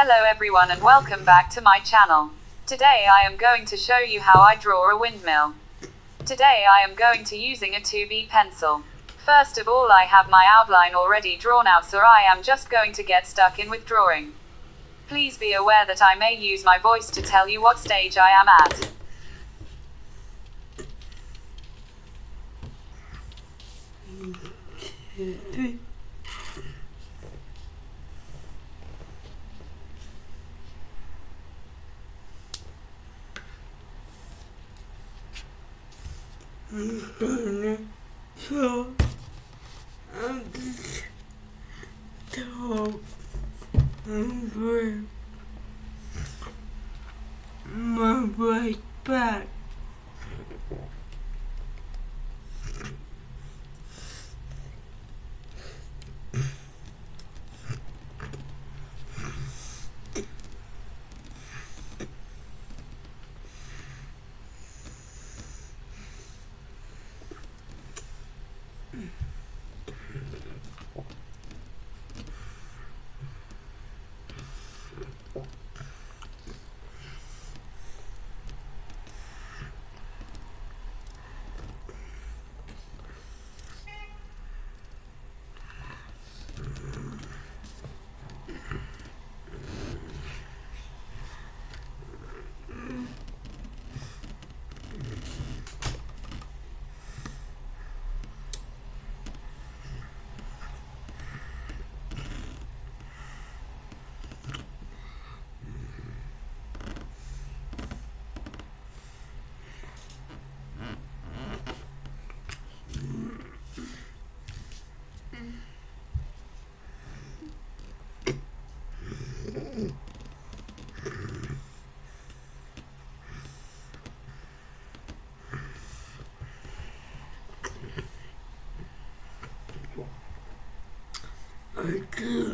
Hello everyone and welcome back to my channel. Today I am going to show you how I draw a windmill. Today I am going to using a 2B pencil. First of all I have my outline already drawn out so I am just going to get stuck in with drawing. Please be aware that I may use my voice to tell you what stage I am at. I'm gonna I'm just bring my right back. Got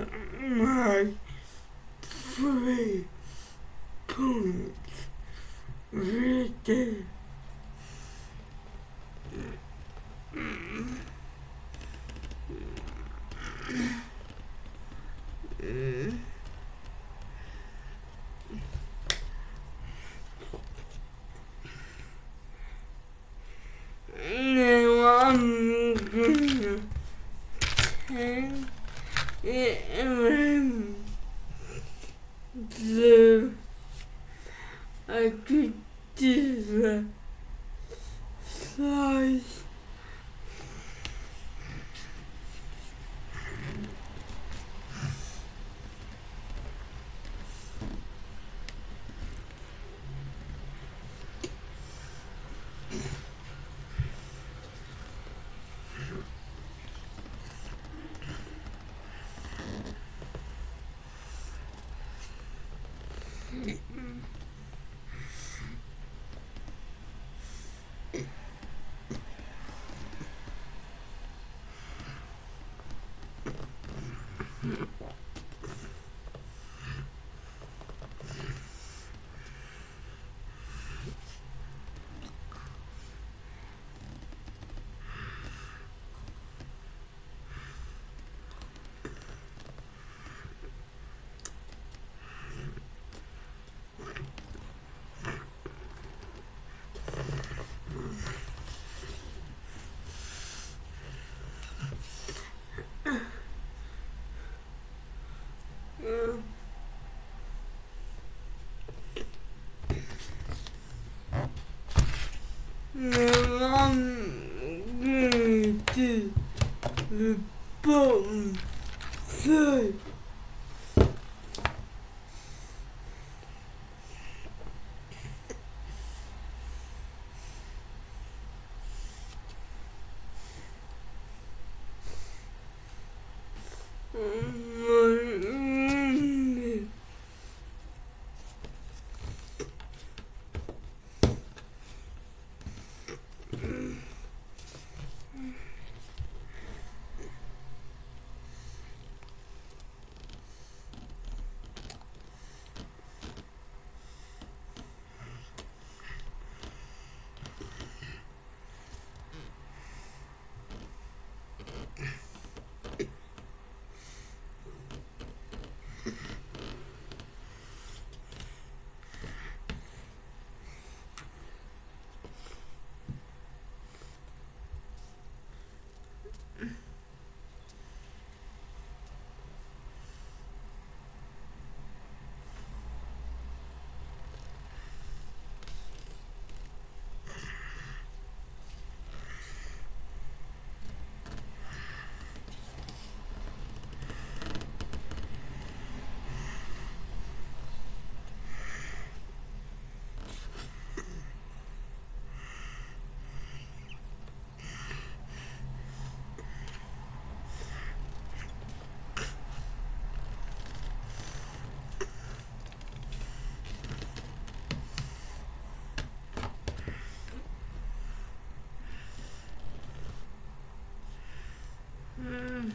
Mm.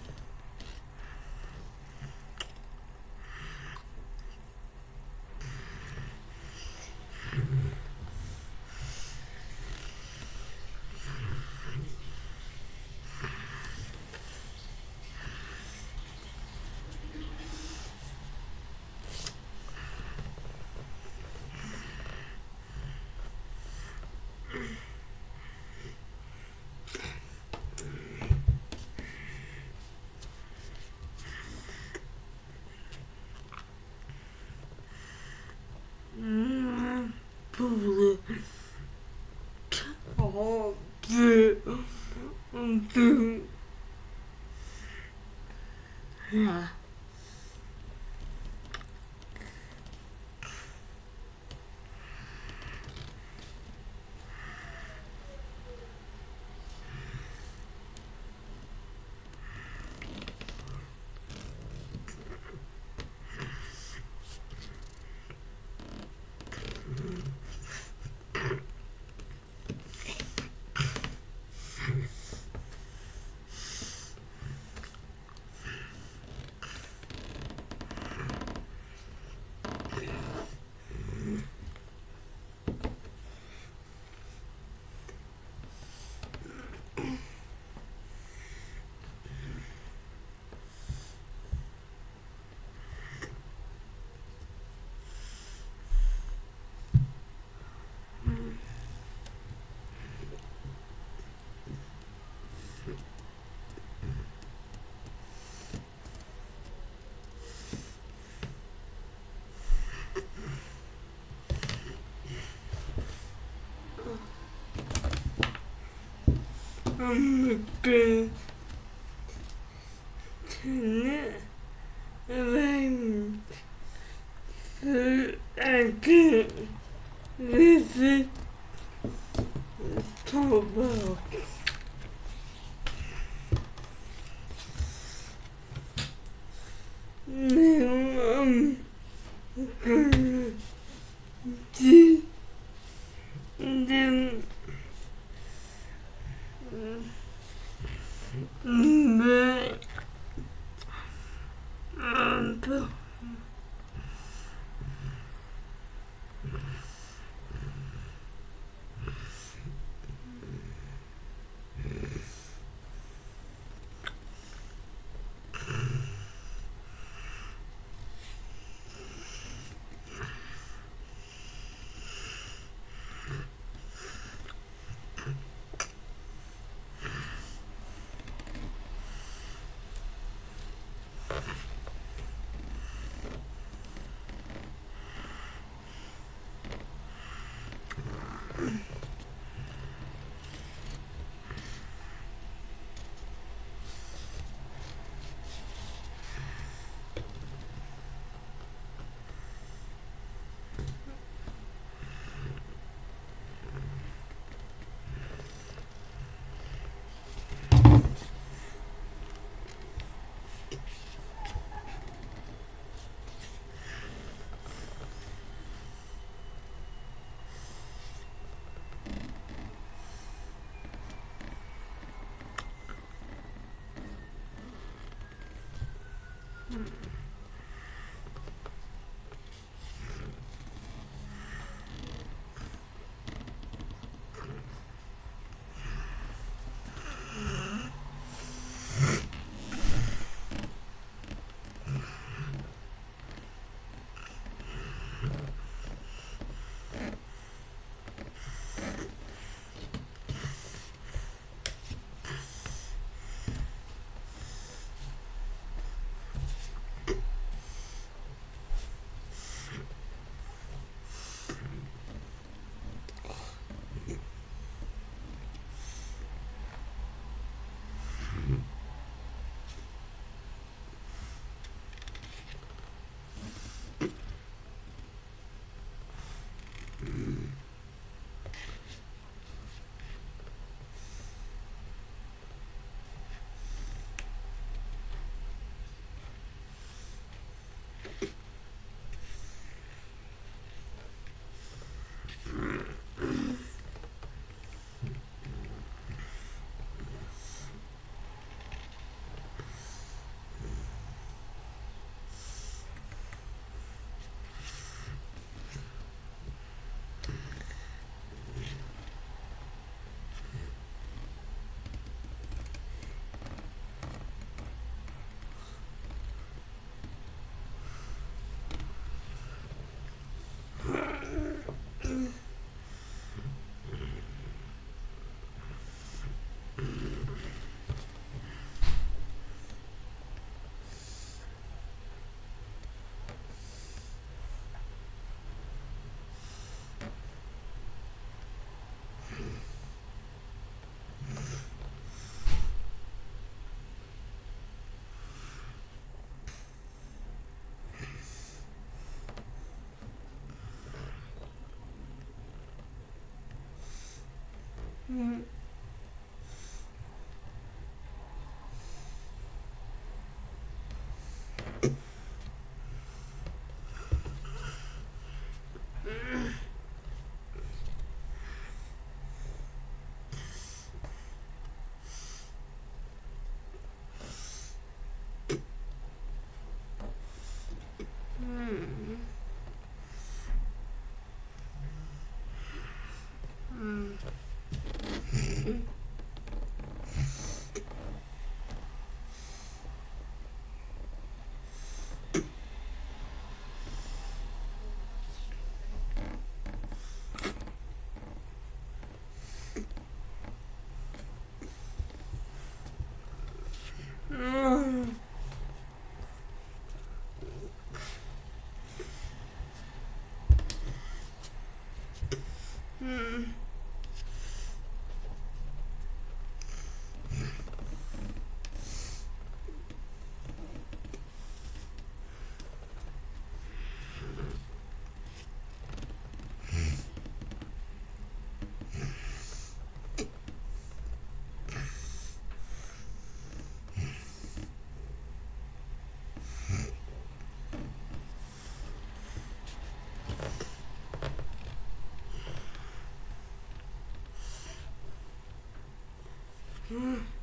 pauvre I'm going to I'm I can't 嗯。Mm. Hmm. Mm.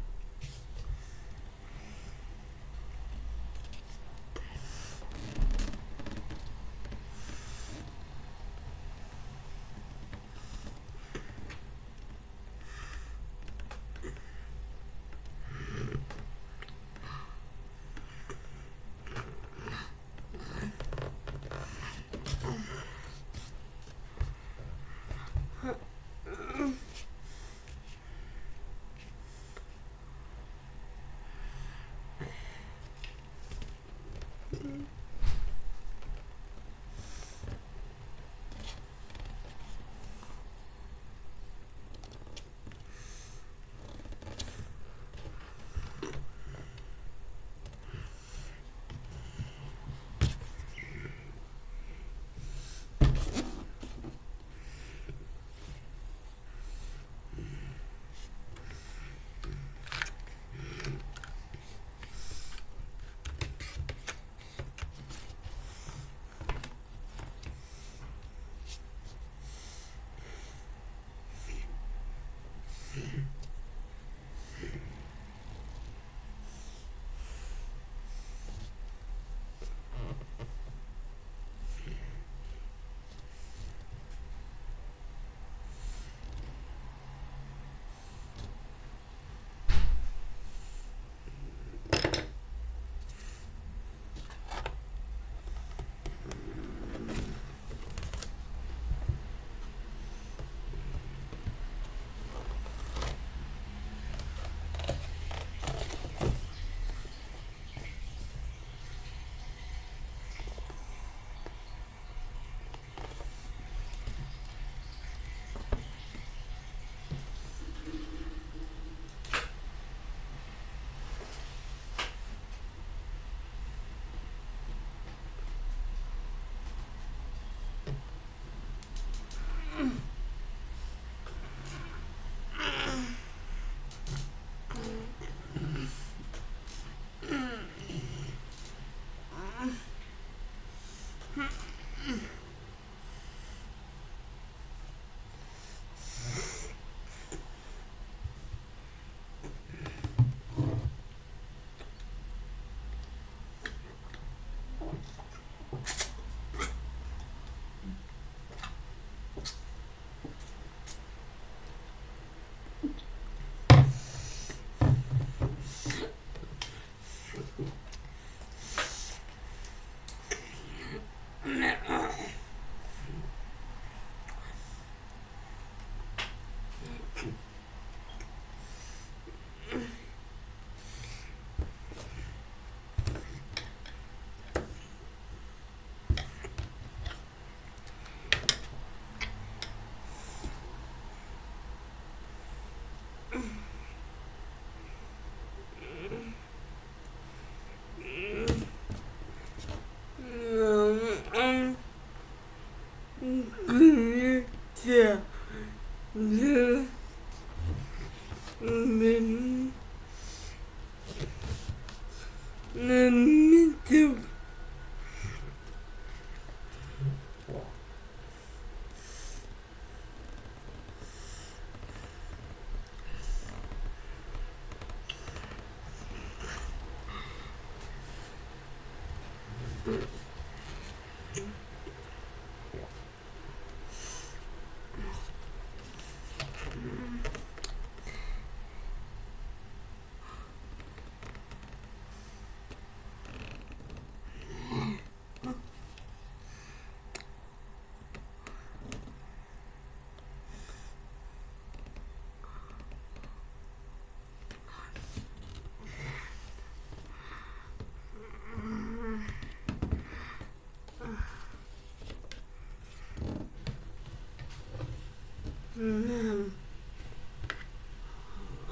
Um.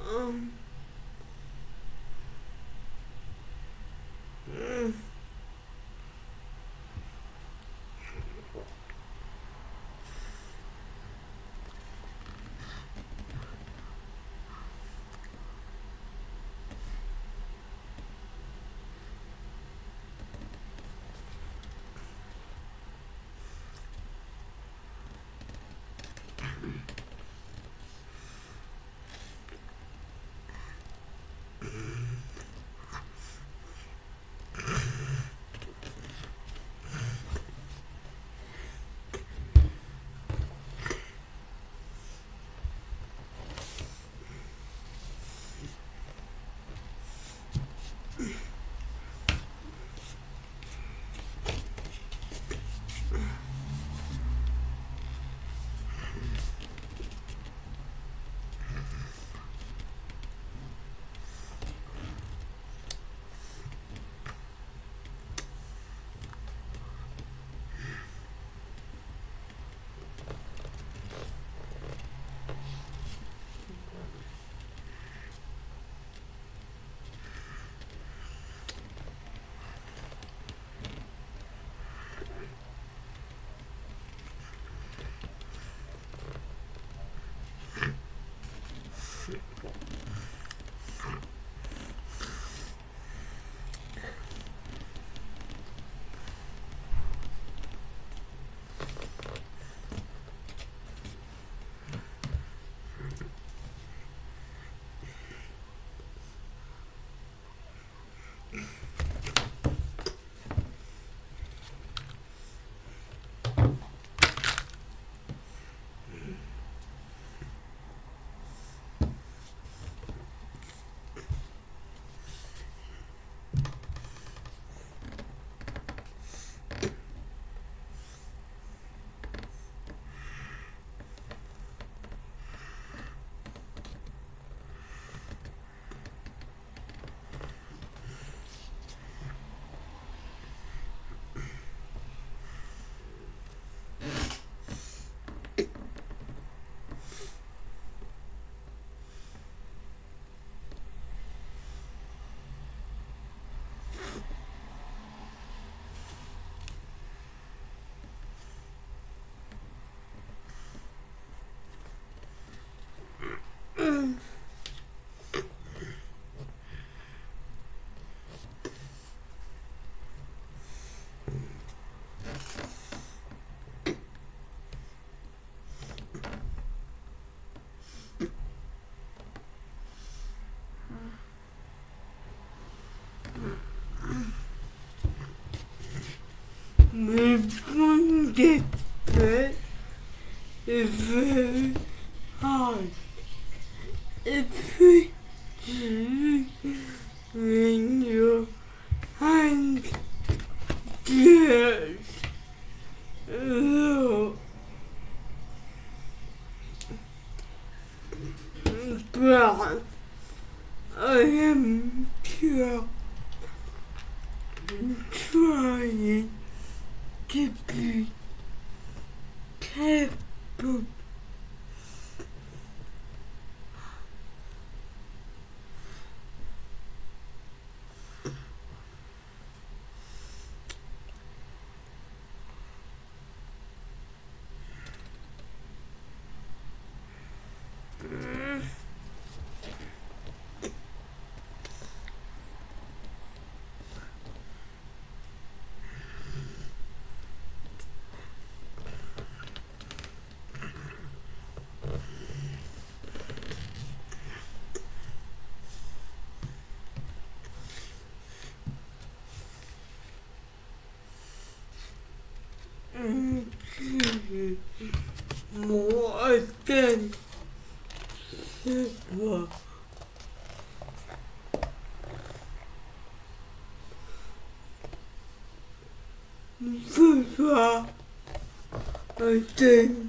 Mm. Mm. me prendre des peurs, do.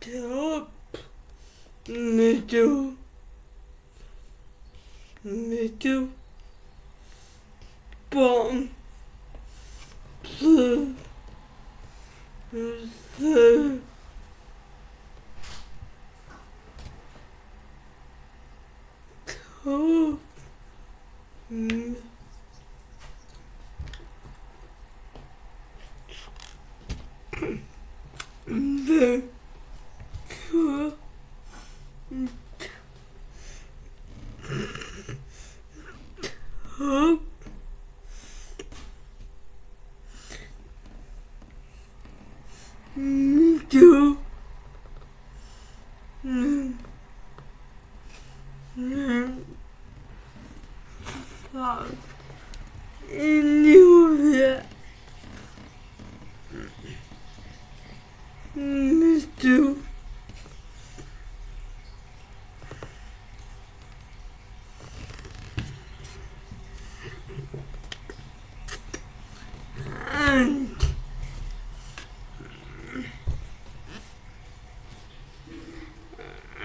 top little little bottom blue blue top the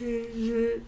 je,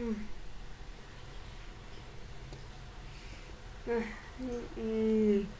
Mm.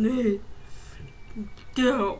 need to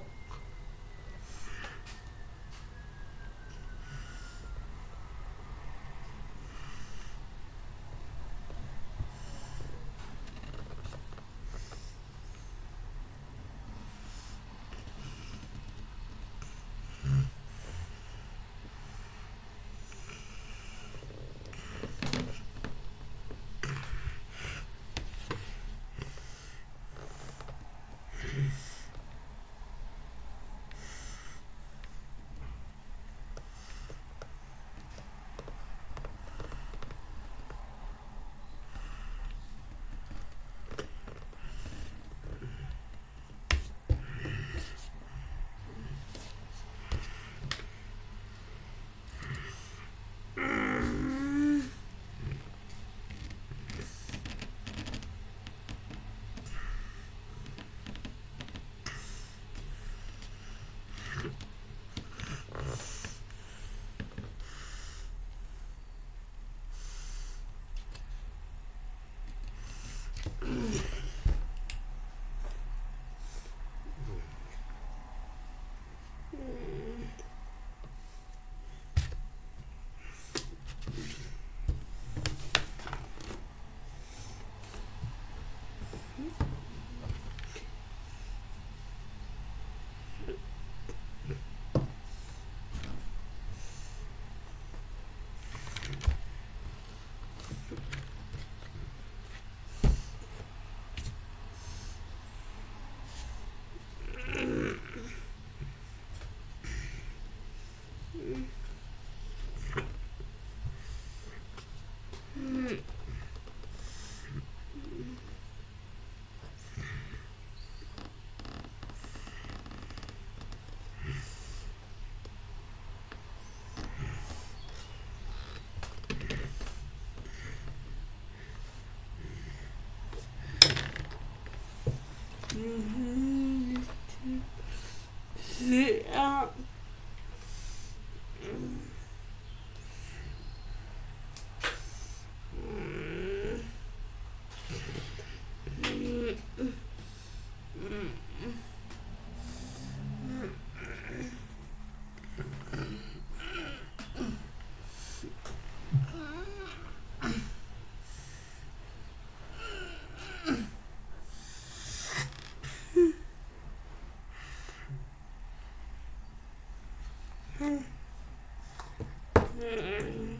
sit up. Hum.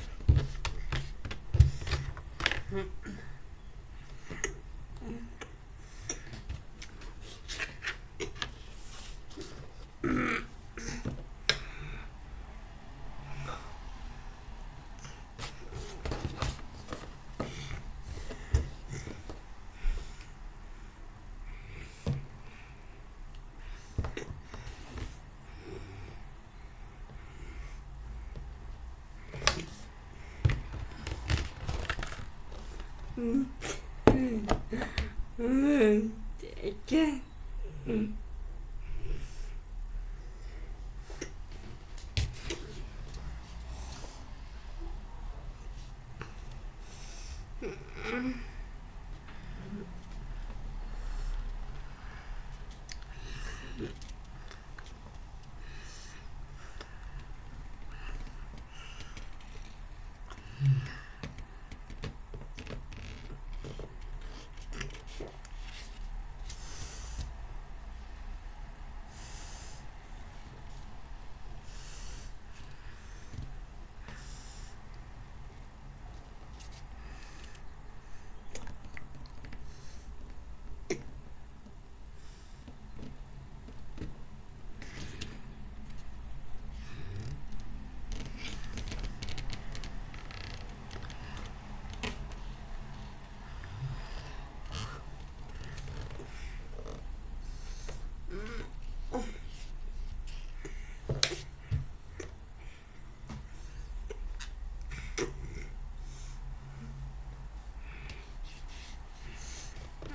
iki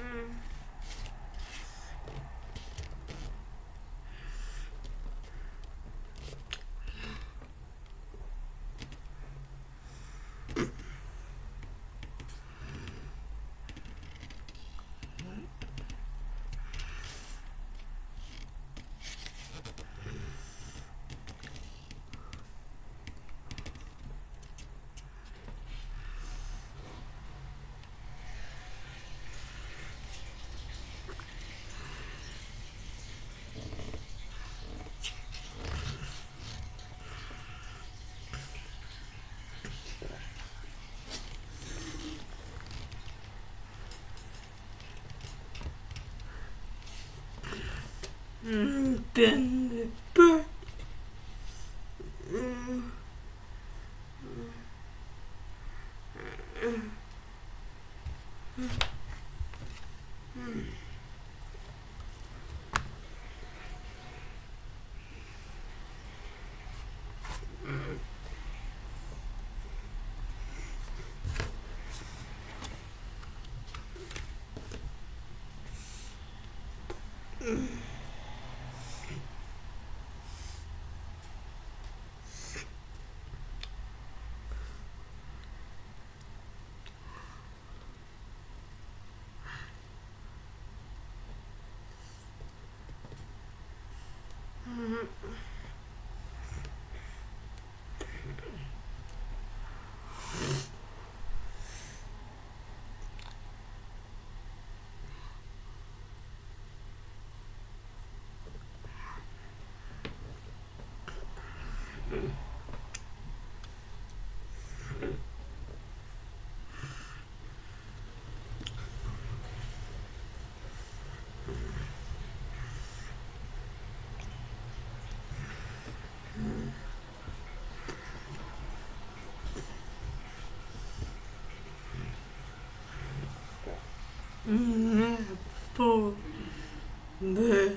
Mm. Mm, Then the Mm. Mm, For the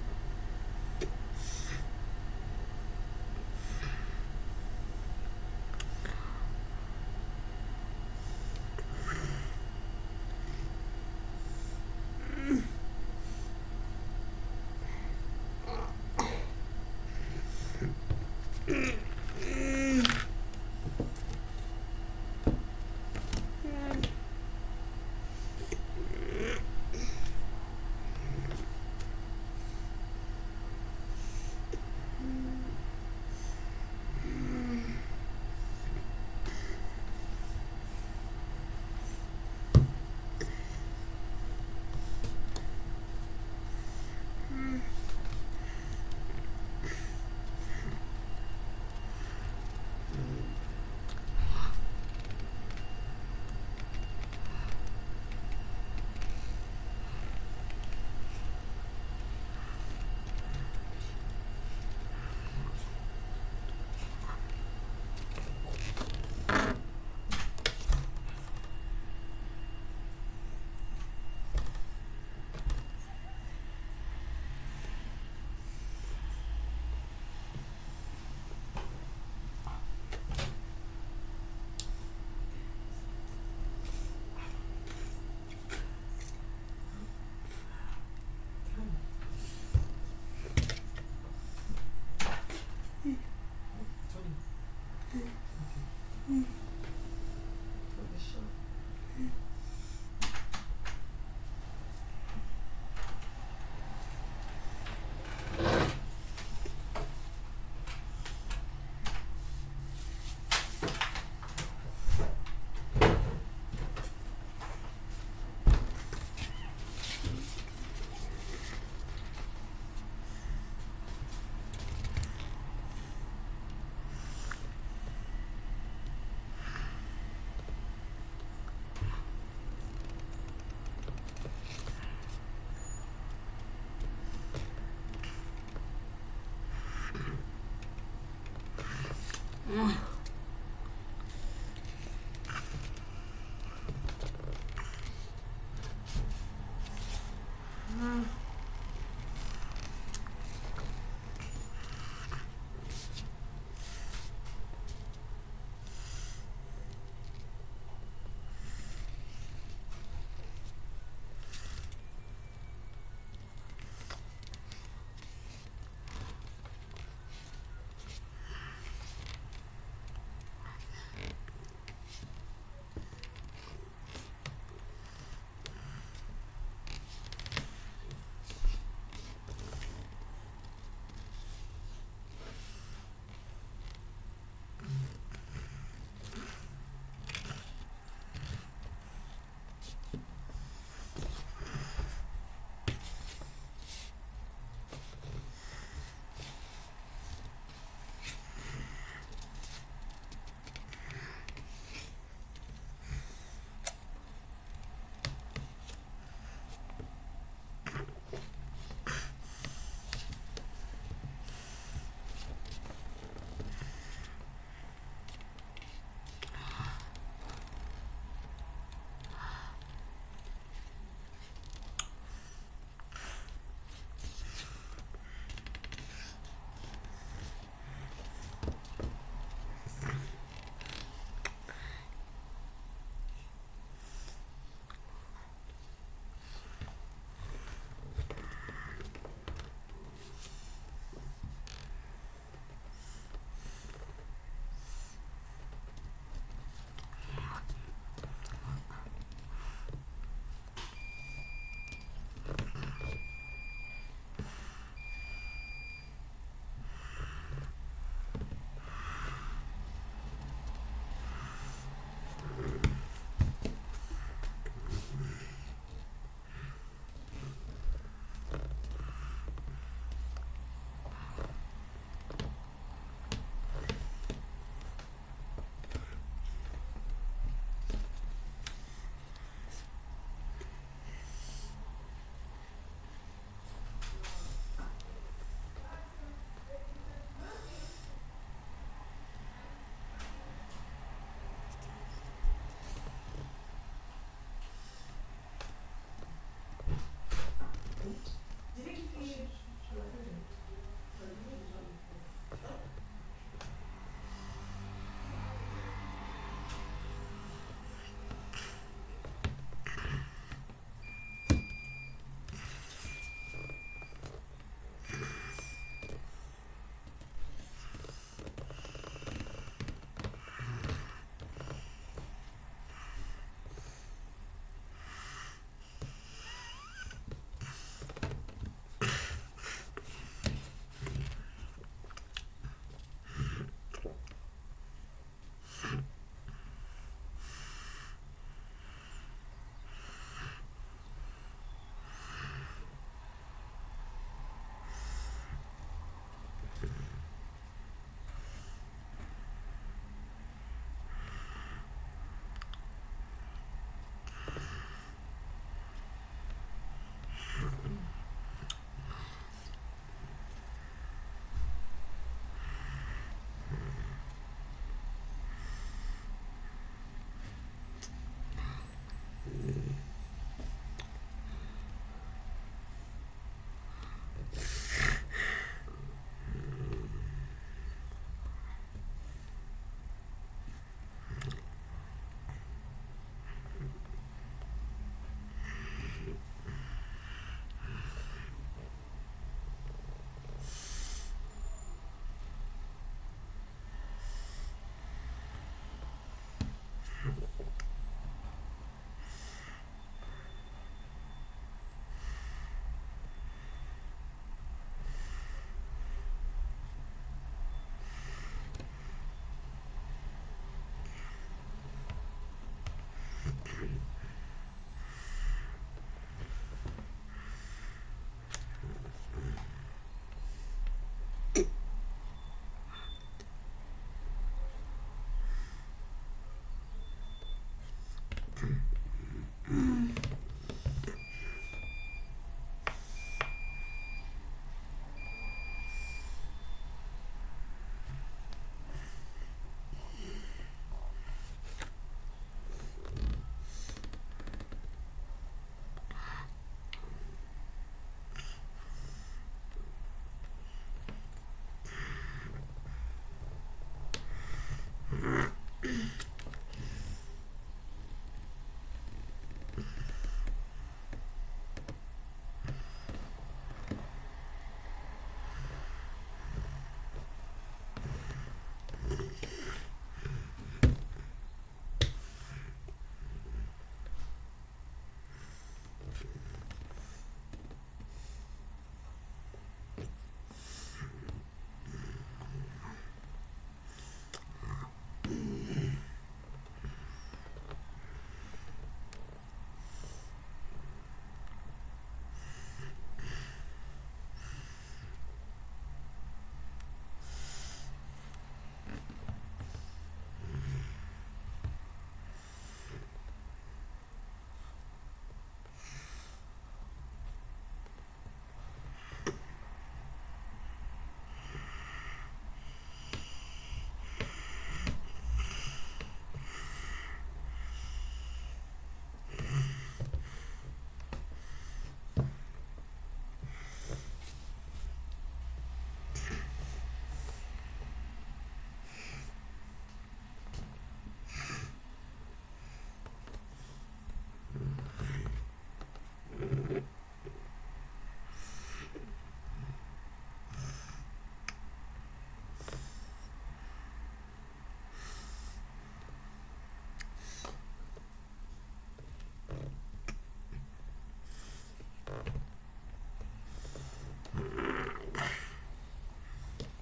Ugh.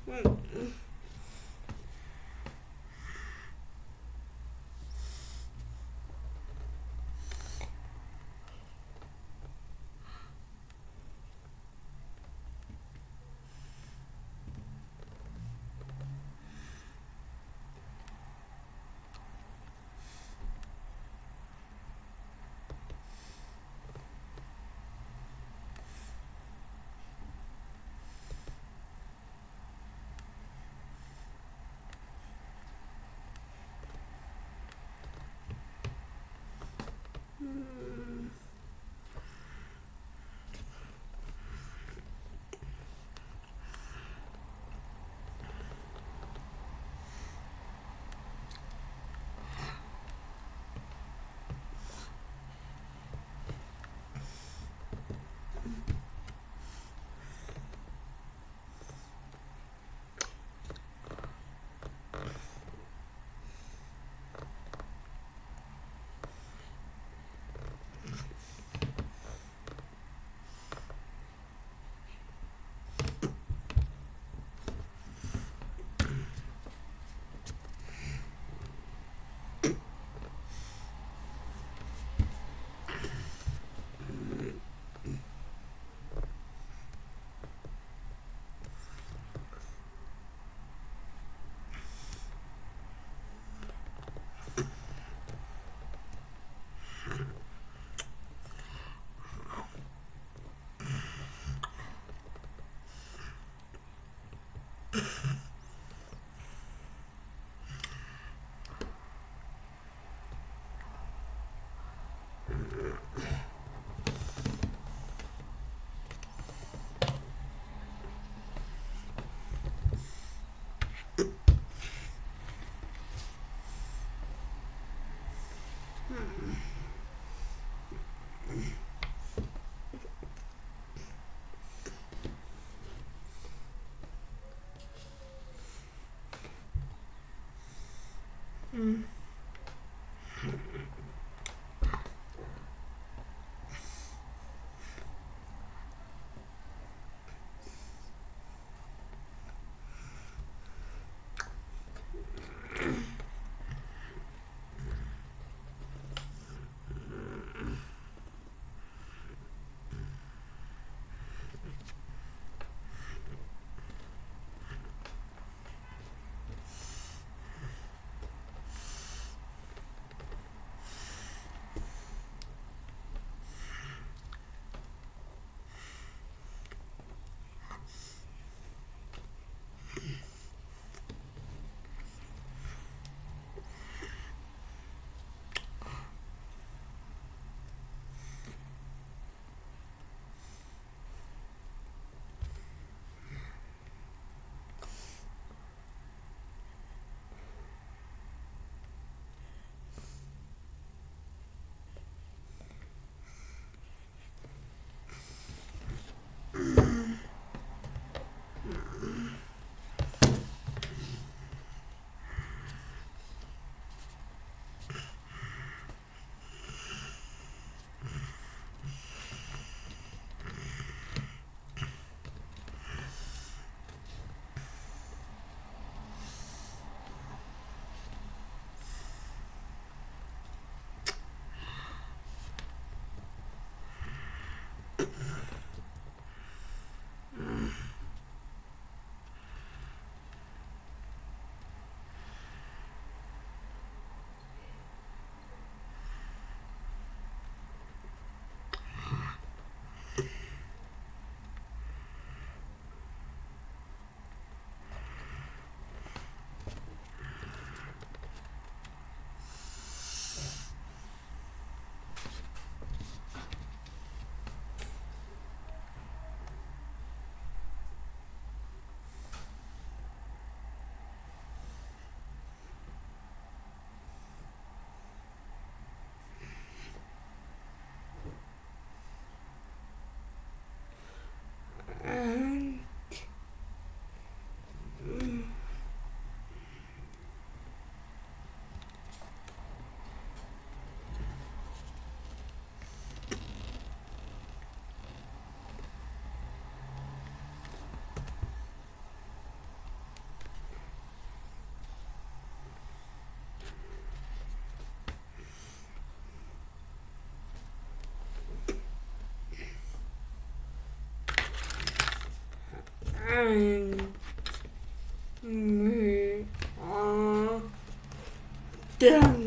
Mm. Mm. Mm. Mm-hmm. and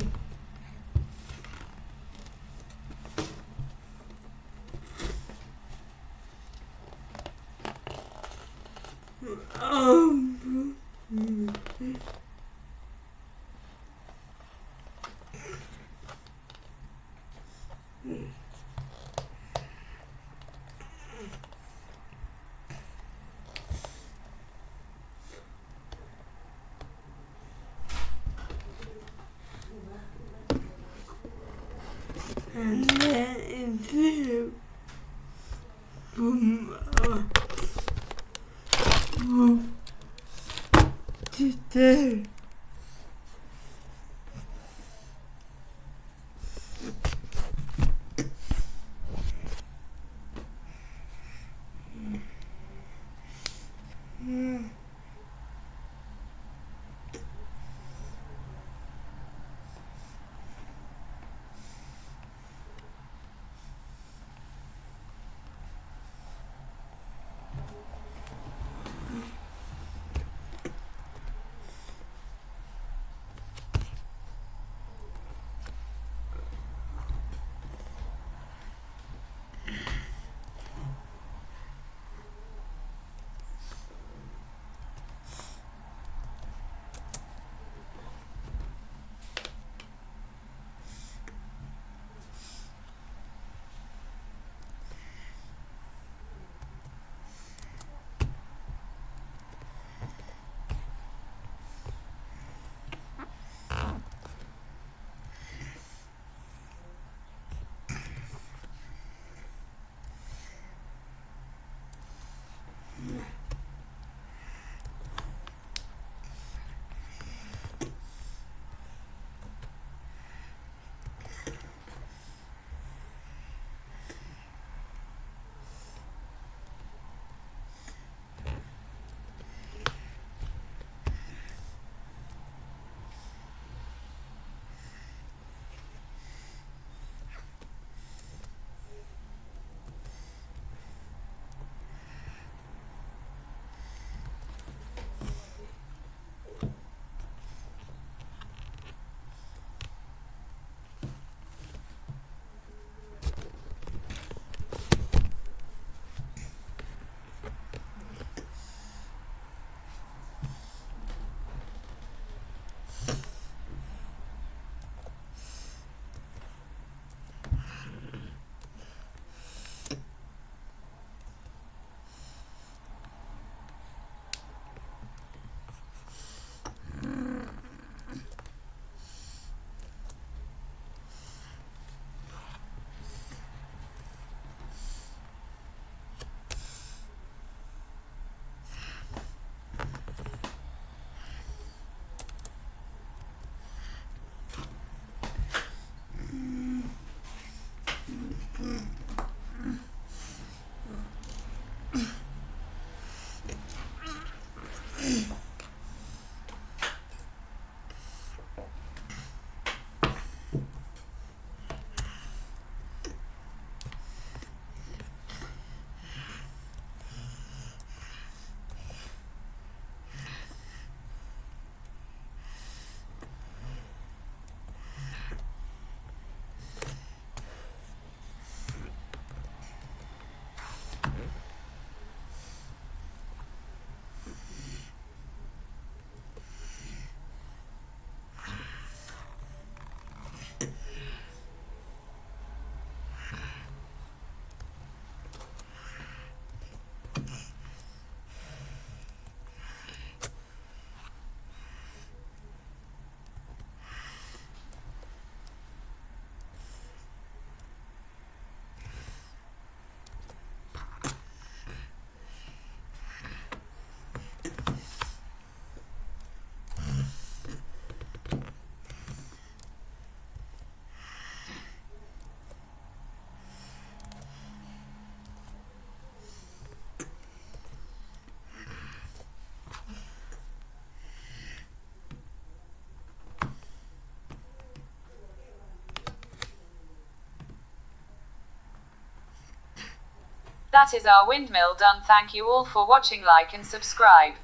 That is our windmill done. Thank you all for watching. Like and subscribe.